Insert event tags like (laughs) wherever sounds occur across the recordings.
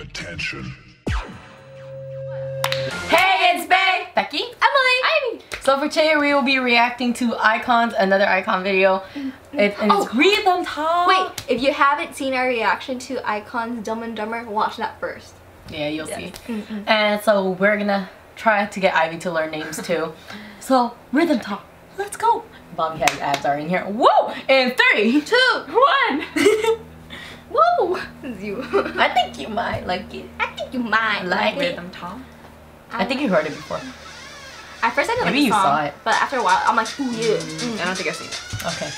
Attention. Hey, it's BEI, Becky, Emily, Ivy. So for today we will be reacting to iKON's, another iKON video. It, and it's Oh. Rhythm Ta. Wait, if you haven't seen our reaction to iKON's Dumb and Dumber, watch that first. Yeah, you'll see. Mm-mm. And so we're gonna try to get Ivy to learn names too. (laughs) so Rhythm Ta, let's go. Bobby has abs are in here. Whoa! In three, two, one. (laughs) Whoa! This is you. I think you might like it. I think you might Like like it. Rhythm Ta. I think you heard it before. At first I didn't Maybe like the you song, saw it. but after a while I'm like, ooh yeah. I don't think I've seen it. Okay.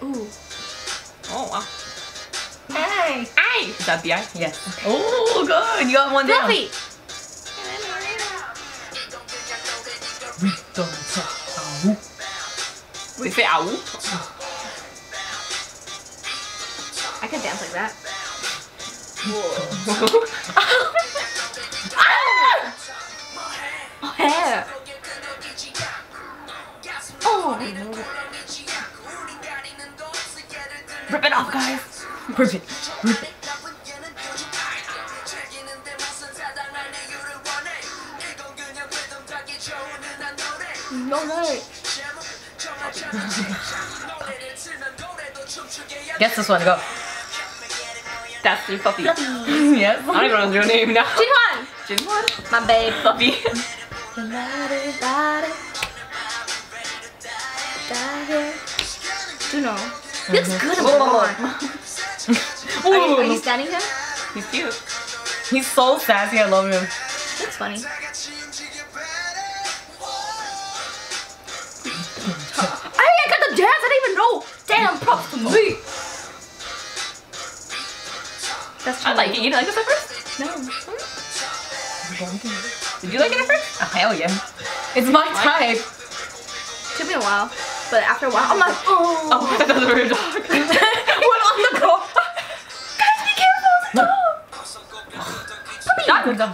Mm. Ooh. Oh wow. Hey. Hey! Is that the eye? Yes. Oh, good. You got one down. Fluffy. Rhythm Ta. We say ow. Could dance like that. (laughs) Oh yeah. Oh. Rip it off, guys. Rip it. Rip it. No way. (laughs) Guess this one. Go. That's your puppy. (laughs) I don't even know real name now. Jinhwan. Jinhwan? My babe. Puppy. Juno. He looks good Whoa. Pokemon. Are you, are you standing him? He's cute. He's so sassy. I love him. Looks funny. Like (laughs) it. You didn't like this at first? No. Did you like it at first? Oh, hell yeah. It's my type. Took me a while, but after a while, I'm like, oh. Oh, (laughs) that was a real dog. (laughs) What on the go? Guys, be careful. It's a dog. Shot them.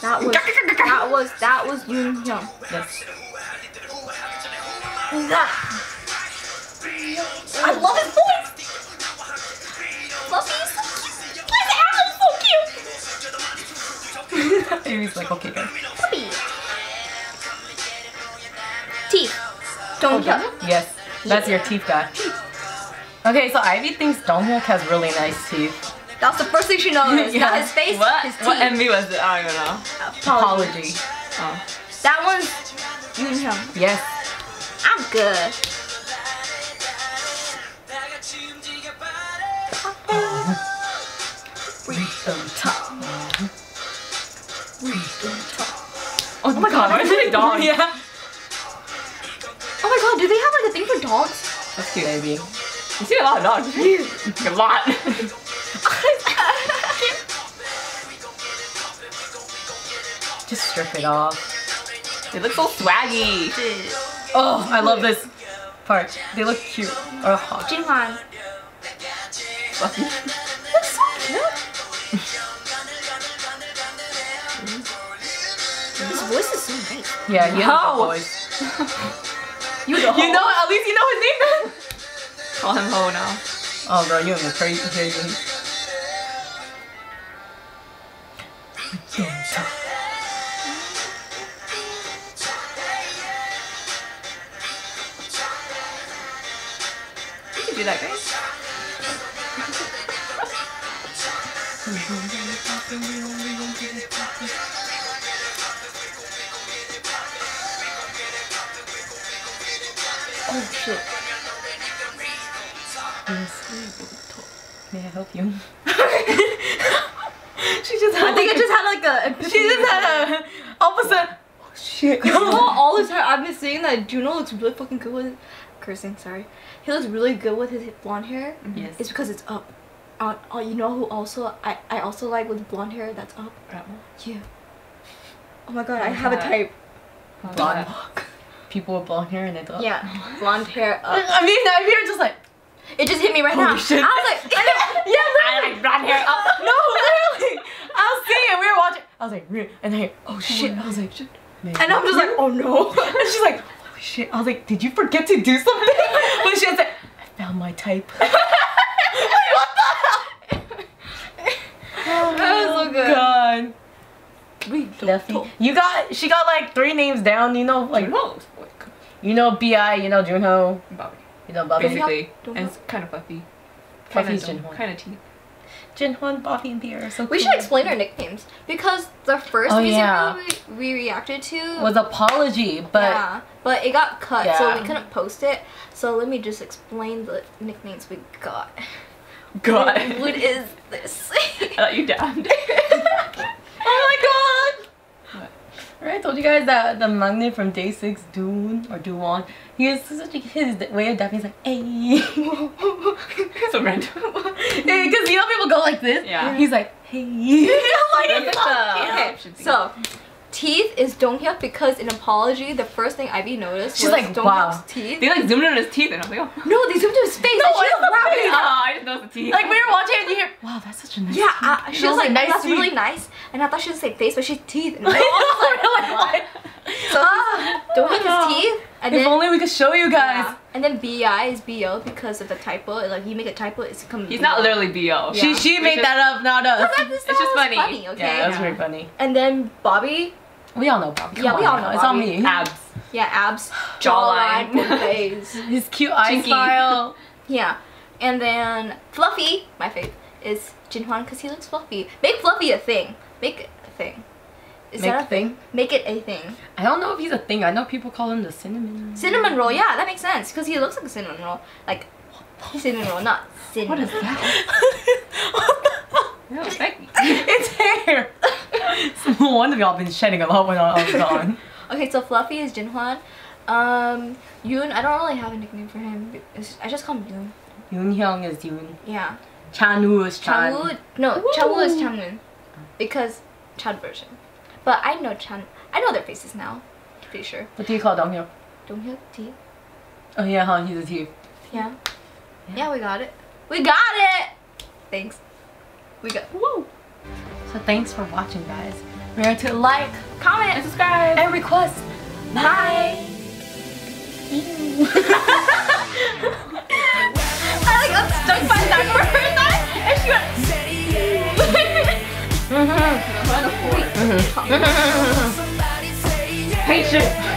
That was that was that was Yoon Hyun. Yes. I love his voice. Owl is so cute. He's like, okay, guys. Puppy. Teeth. Don't oh, kill. Yes. That's your teeth guy. Okay, so Ivy thinks Donghyuk has really nice teeth. That's the first thing she knows. (laughs) Yeah. Not his face, What? his teeth. What MV was it? I don't even know. Apology. Oh. That one's Yoon Hyun. Yes. I'm good. (laughs) Oh, my god, why is it a dog? Yeah. Oh my god, do they have like a thing for dogs? That's cute. Maybe. You see a lot of dogs. (laughs) like a lot. (laughs) Just strip it off. they look so swaggy. Oh, I love this part. They look cute. Or hot. Jinhwan. Fluffy. (laughs) Looks so cute. Voice is so nice. Yeah, he has a voice. (laughs) You know. You know, at least you know his name. Call him Ho now. oh, bro, you have a crazy, crazy. You can do that, guys. (laughs) Oh shit. May I help you? (laughs) she just had I think I like just had like a. she just had a all of a sudden. Oh shit! You know, all this time I've been saying that Juno looks really fucking good with cursing. Sorry, he looks really good with his blonde hair. yes. It's because it's up. Uh, uh, you know who also I I also like with blonde hair that's up. You. Oh my god, I have a type. blonde people with blonde hair and it's up. Yeah, oh. blonde hair (laughs) up. I mean, I'm here just like. It just hit me right Holy now. shit. I was like, (laughs) I know. Yeah, I like blonde hair up. (laughs) No, literally. I was seeing it. We were watching. I was like, and then, oh, oh shit. I was like, shit. And I'm just like, oh no. And she's like, holy shit. I was like, did you forget to do something? But she was like, I found my type. Oh that was so good. God. Wait, Fluffy. You got she got like three names down, you know, like Junho. You know B.I., you know Junho, Bobby. you know Bobby. Basically. Junho. And it's kind of fluffy. Fluffy's Kind Junho. kind of teeth. Jinhwan, Bobby, and Pierre so We cool. should explain our nicknames because the first Oh, music yeah. video we, we reacted to was apology, but yeah, but it got cut, so we couldn't post it. So let me just explain the nicknames we got. God. what is this? (laughs) I thought you dabbed. (laughs) (laughs) oh my god! What? Right, I told you guys that the magnet from Day Six, Doon or Duwon, he is such a, his way of dapping. He's like, hey, (laughs) so random. (laughs) because you know people go like this. Yeah. He's like, hey. I'm (laughs) like, That's "Fuck the- yeah." okay, should so teeth is Donghyuk because in apology, the first thing Ivy noticed She's was like, Donghyuk's wow. teeth. They like zoomed in on his teeth and I was like, oh. No, they zoomed to his face. No, and she I was laughing. Oh, I just noticed the teeth. Like we were watching it and you hear, wow, that's such a nice. Yeah, uh, she I was like, nice that's teeth." really nice. And I thought she was saying face, but she's teeth. And (laughs) I was We're like, (laughs) like, what? So Ah, Donghyuk's no. teeth. And If then, only we could show you guys. yeah. and then BI is BO because of the typo. Like, you make a typo, it's come He's not literally BO. She Yeah. she Which made is- that up, not us. It's just funny. funny, okay? Yeah, that's Yeah. very funny. And then Bobby, We all know Bobby. Yeah, Come we on all now. know It's on Bobby. me. Abs. yeah, abs, Jawline. jawline, and face. (laughs) His cute eye Chinky. Oh, smile. Yeah. And then Fluffy, my fave, is Jinhwan because he looks fluffy. Make Fluffy a thing. Make it a thing. Is Make that a thing. Make it a thing. I don't know if he's a thing. I know people call him the cinnamon. Cinnamon roll, yeah, that makes sense because he looks like a cinnamon roll. Like, cinnamon roll, not cinnamon. What is that? (laughs) No, it's hair. (laughs) One of y'all been shedding a lot when I was gone. Okay, so Fluffy is Jinhwan. Um, Yoon, I don't really have a nickname for him. I just call him Yoon. Yoon Hyung is Yoon. Yeah. Chanwoo is Chan. Changwoo, no, Changwoo is Changwoo. Because Chan version. But I know Chan, I know their faces now. Pretty sure. What do you call Donghyuk? Donghyuk, T. Oh yeah, huh? He's a teeth. Yeah. Yeah, we got it. We got it! Thanks. We got, woo! So thanks for watching, guys. Remember to like Comment and subscribe! and request. Bye! I (laughs) and she went. Patient.